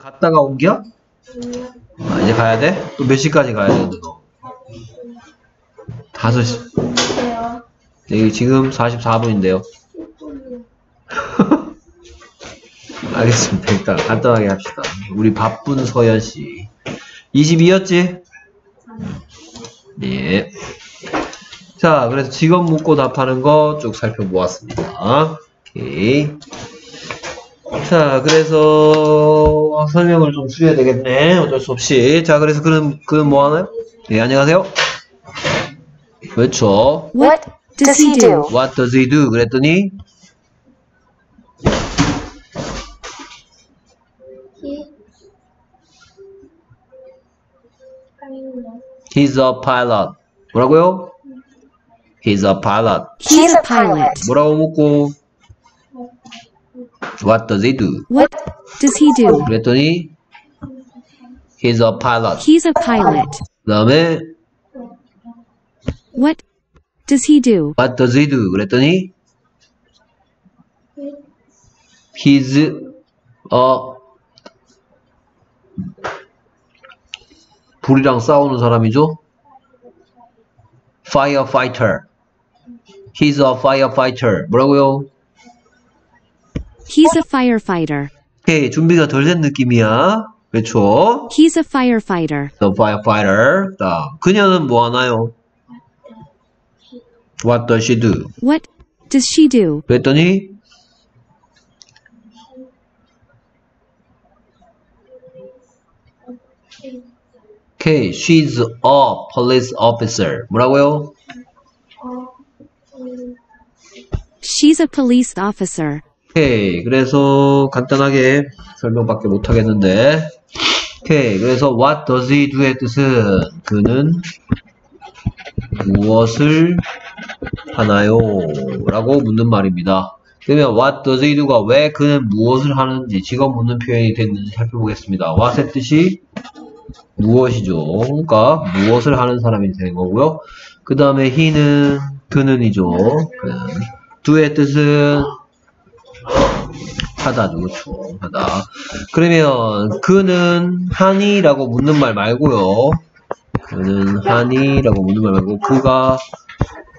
갔다가 옮겨? 아, 이제 가야 돼? 또 몇 시까지 가야 되는데 너? 5시. 그래요. 여기 지금 44분인데요. 알겠습니다. 일단 간단하게 합시다. 우리 바쁜 서연 씨. 22였지? 예. 자, 그래서 직업 묻고 답하는 거 쭉 살펴보았습니다. 오케이. 자, 그래서 설명을 좀 줄여야 되겠네. 어쩔 수 없이. 자, 그래서 그는 그는 뭐 하나요? 네, 안녕하세요. 그렇죠. What does he do? What does he do? 그랬더니 he's a pilot. 뭐라고요? He's a pilot. He's a pilot. 뭐라고 묻고 What does he do? What does he do? 그랬더니 He's a pilot. He's a pilot. 그 다음에 What does he do? What does he do? 그랬더니 He's a 불이랑 싸우는 사람이죠. Firefighter. He's a firefighter. 뭐라고요? He's a firefighter. 오케이, 준비가 덜 된 느낌이야. 그렇죠? He's a firefighter. The firefighter. 다음, 그녀는 뭐 하나요? What does she do? What does she do? 그랬더니 오케이, she's a police officer. 뭐라고요? She's a police officer. 오케이, 그래서 간단하게 설명밖에 못 하겠는데 오케이, 그래서 what does he do의 뜻은 그는 무엇을 하나요? 라고 묻는 말입니다. 그러면 what does he do가 왜 그는 무엇을 하는지 직업 묻는 표현이 됐는지 살펴보겠습니다. what의 뜻이 무엇이죠. 그러니까 무엇을 하는 사람이 되는 거고요. 그 다음에 he는 그는이죠. 그는. do의 뜻은 하다죠. 그렇죠. 하다. 그러면 그는 하니라고 묻는 말 말고요. 그는 하니라고 묻는 말 말고 그가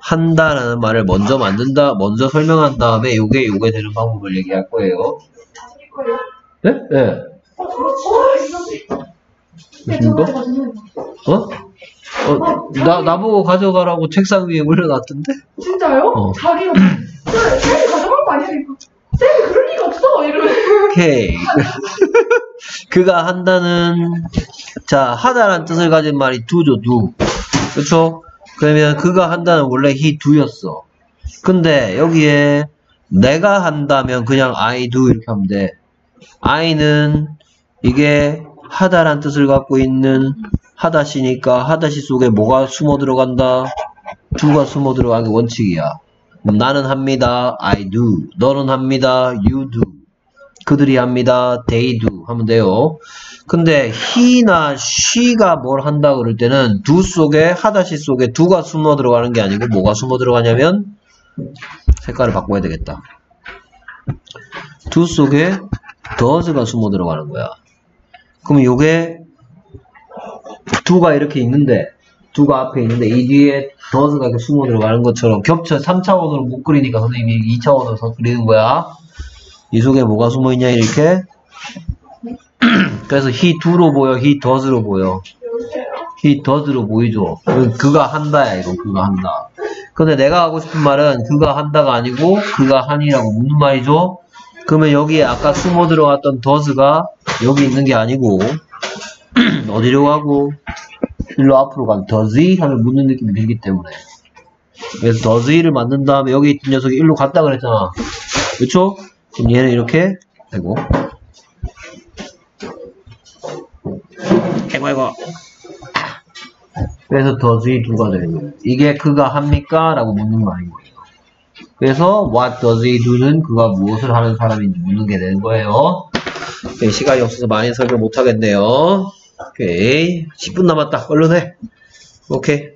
한다라는 말을 먼저 만든다, 먼저 설명한 다음에 요게 요게 되는 방법을 얘기할 거예요. 네? 네. 무슨 거? 어? 어, 나, 나보고 가져가라고 책상 위에 올려놨던데? 진짜요? 어. 자기가 쌤, 쌤이 가져갈 거 아니야? 이거. 쌤이 그럴 리가 없어 이러면 오케이. 그가 한다는, 자, 하다라는 뜻을 가진 말이 do죠, do. 그쵸? 그러면 그가 한다는 원래 he do였어. 근데 여기에 내가 한다면 그냥 I do 이렇게 하면 돼. I는 이게 하다란 뜻을 갖고 있는 하다시니까 하다시 속에 뭐가 숨어 들어간다? do가 숨어 들어가는 게 원칙이야. 나는 합니다. I do. 너는 합니다. You do. 그들이 합니다. They do. 하면 돼요. 근데 he나 she가 뭘 한다 그럴 때는 do 속에 하다시 속에 do가 숨어 들어가는 게 아니고 뭐가 숨어 들어가냐면 색깔을 바꿔야 되겠다. do 속에 does가 숨어 들어가는 거야. 그럼 요게 do가 이렇게 있는데 do가 앞에 있는데 이 뒤에 does가 이렇게 숨어 들어가는 것처럼 겹쳐 3차원으로 못 그리니까 선생님이 2차원으로 그리는 거야. 이 속에 뭐가 숨어 있냐 이렇게? 그래서 he do로 보여 he does로 보여. he does로 보이죠? 그- 그가 한다야 이거. 그가 한다. 근데 내가 하고 싶은 말은 그가 한다가 아니고 그가 하니라고 묻는 말이죠. 그러면 여기에 아까 숨어 들어갔던 does가 여기 있는 게 아니고 어디로 가고 일로 앞으로 간 does he 하면 묻는 느낌이 들기 때문에. 그래서 does he를 만든 다음에 여기 있던 녀석이 일로 갔다 그랬잖아. 그쵸? 그럼 얘는 이렇게 아이고. 아이고 아이고. 그래서 does이 두가 되는 거예요 이게 그가 합니까? 라고 묻는 말인 거예요. 그래서 what does he do는 그가 무엇을 하는 사람인지 묻는 게 되는 거예요. 네, 시간이 없어서 많이 설명 못 하겠네요 오케이. 10분 남았다. 얼른 해. 오케이